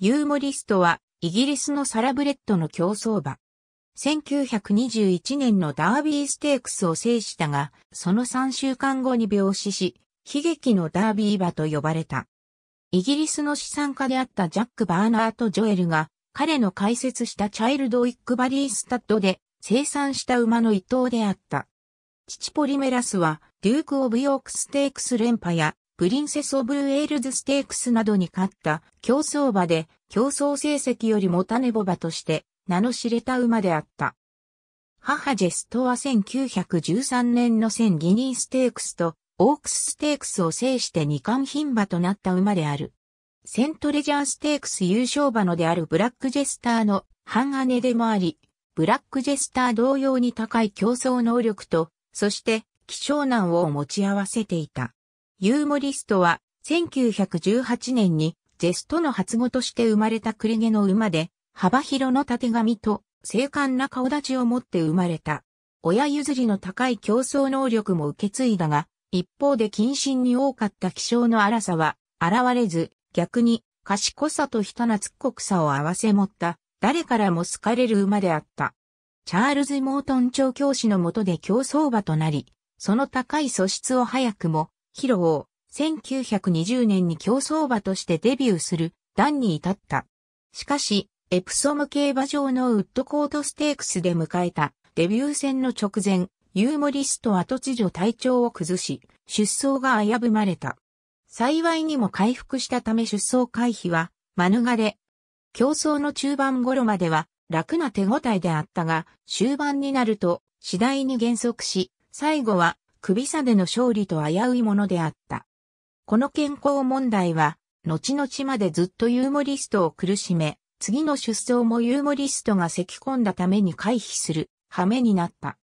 ユーモリストはイギリスのサラブレッドの競走馬。1921年のダービーステークスを制したが、その3週間後に病死し、悲劇のダービー馬と呼ばれた。イギリスの資産家であったジャック・バーナート・ジョエルが、彼の開設したチャイルド・ウィック・バリー・スタッドで生産した馬の一頭であった。父ポリメラスは、デューク・オブ・ヨークステークス連覇や、プリンセス・オブ・ウェールズ・ステークスなどに勝った競走馬で、競走成績よりも種牡馬として名の知れた馬であった。母ジェストは1913年の1000ギニーステークスとオークスステークスを制して二冠牝馬となった馬である。セントレジャーステークス優勝馬のであるブラックジェスターの半姉でもあり、ブラックジェスター同様に高い競争能力と、そして希少難を持ち合わせていた。ユーモリストは1918年にジェストの発語として生まれた栗毛の馬で、幅広の縦紙と精悍な顔立ちを持って生まれた。親譲りの高い競争能力も受け継いだが、一方で謹慎に多かった気象の荒さは現れず、逆に賢さと人懐っこくさを合わせ持った誰からも好かれる馬であった。チャールズ・モートン調教師の下で競走馬となり、その高い素質を早くも、披露、1920年に競走馬としてデビューする段に至った。しかし、エプソム競馬場のウッドコートステークスで迎えたデビュー戦の直前、ユーモリストは突如体調を崩し、出走が危ぶまれた。幸いにも回復したため出走回避は免れ、競争の中盤頃までは楽な手応えであったが、終盤になると次第に減速し、最後は首差での勝利と危ういものであった。この健康問題は、後々までずっとユーモリストを苦しめ、次の出走もユーモリストが咳込んだために回避する羽目になった。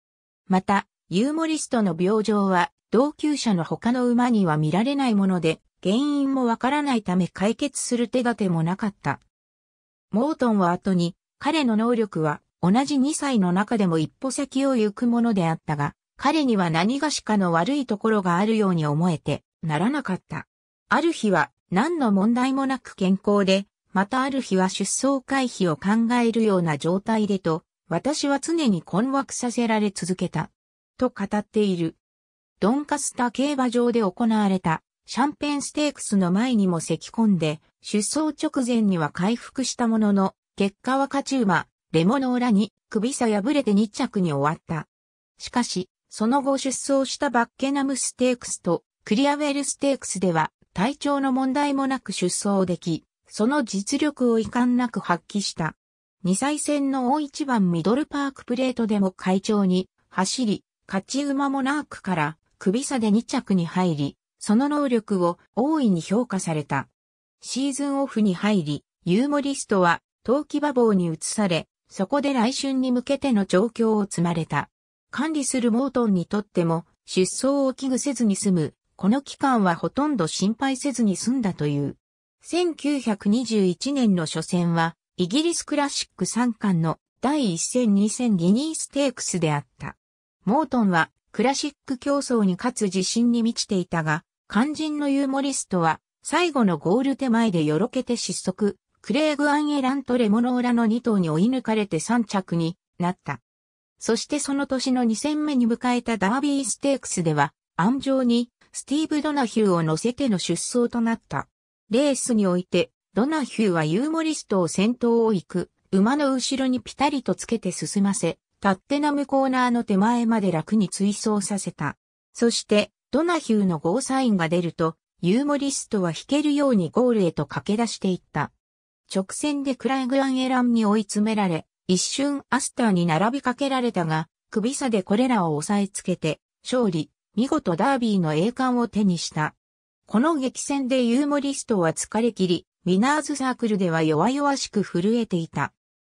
また、ユーモリストの病状は同級者の他の馬には見られないもので、原因もわからないため解決する手立てもなかった。モートンは後に、彼の能力は同じ2歳の中でも一歩先を行くものであったが、彼には何がしかの悪いところがあるように思えて、ならなかった。ある日は何の問題もなく健康で、またある日は出走回避を考えるような状態でと、私は常に困惑させられ続けた。と語っている。ドンカスタ競馬場で行われたシャンペンステークスの前にも咳込んで、出走直前には回復したものの、結果は勝ち馬、レモノーラに首差破れて2着に終わった。しかし、その後出走したバッケナムステークスとクリアウェルステークスでは体調の問題もなく出走でき、その実力を遺憾なく発揮した。二歳戦の大一番ミドルパークプレートでも会長に走り、勝ち馬モナークから首差で2着に入り、その能力を大いに評価された。シーズンオフに入り、ユーモリストは冬季馬房に移され、そこで来春に向けての状況を積まれた。管理するモートンにとっても、出走を危惧せずに済むこの期間はほとんど心配せずに済んだという。1921年の初戦は、イギリスクラシック3冠の第1戦2戦ギニーステークスであった。モートンはクラシック競争に勝つ自信に満ちていたが、肝心のユーモリストは最後のゴール手前でよろけて失速、クレーグ・アンエラント・レモノーラの2頭に追い抜かれて3着になった。そしてその年の2戦目に迎えたダービーステークスでは、安城にスティーブ・ドナヒューを乗せての出走となった。レースにおいて、ドナヒューはユーモリストを先頭を行く、馬の後ろにピタリとつけて進ませ、タッテナムコーナーの手前まで楽に追走させた。そして、ドナヒューのゴーサインが出ると、ユーモリストは引けるようにゴールへと駆け出していった。直線でクライグアンエランに追い詰められ、一瞬アスターに並びかけられたが、首差でこれらを押さえつけて、勝利。見事ダービーの栄冠を手にした。この激戦でユーモリストは疲れ切り、ウィナーズサークルでは弱々しく震えていた。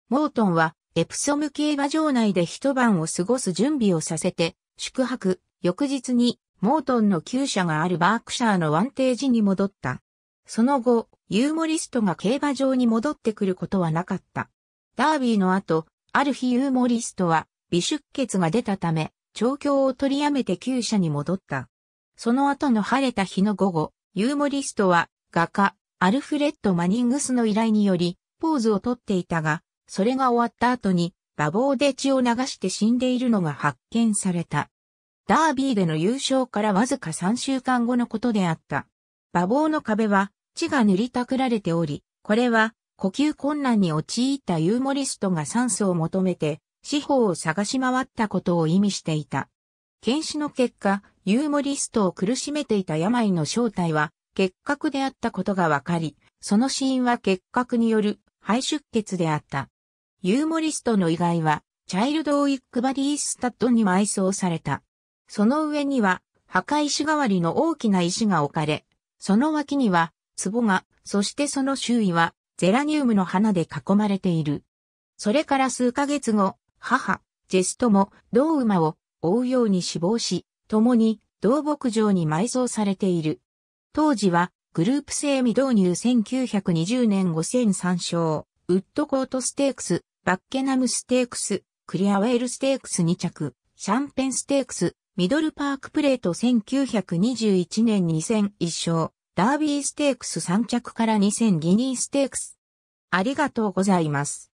モートンはエプソム競馬場内で一晩を過ごす準備をさせて、宿泊、翌日にモートンの厩舎があるバークシャーのワンテージに戻った。その後、ユーモリストが競馬場に戻ってくることはなかった。ダービーの後、ある日ユーモリストは微出血が出たため、調教を取りやめて厩舎に戻った。その後の晴れた日の午後、ユーモリストは画家、アルフレッド・マニングスの依頼により、ポーズをとっていたが、それが終わった後に、馬房で血を流して死んでいるのが発見された。ダービーでの優勝からわずか3週間後のことであった。馬房の壁は血が塗りたくられており、これは呼吸困難に陥ったユーモリストが酸素を求めて四方を探し回ったことを意味していた。検視の結果、ユーモリストを苦しめていた病の正体は結核であったことが分かり、その死因は結核による肺出血であった。ユーモリストの遺骸は、チャイルドウィック・バリー・スタッドに埋葬された。その上には、墓石代わりの大きな石が置かれ、その脇には、壺が、そしてその周囲は、ゼラニウムの花で囲まれている。それから数ヶ月後、母、ジェストも、銅馬を追うように死亡し、共に、銅牧場に埋葬されている。当時は、グループ制未導入1920年5戦3勝、ウッドコートステークス、バッケナムステークス、クリアウェールステークス2着、シャンペンステークス、ミドルパークプレート1921年2戦1勝、ダービーステークス3着から2000ギニーステークス。ありがとうございます。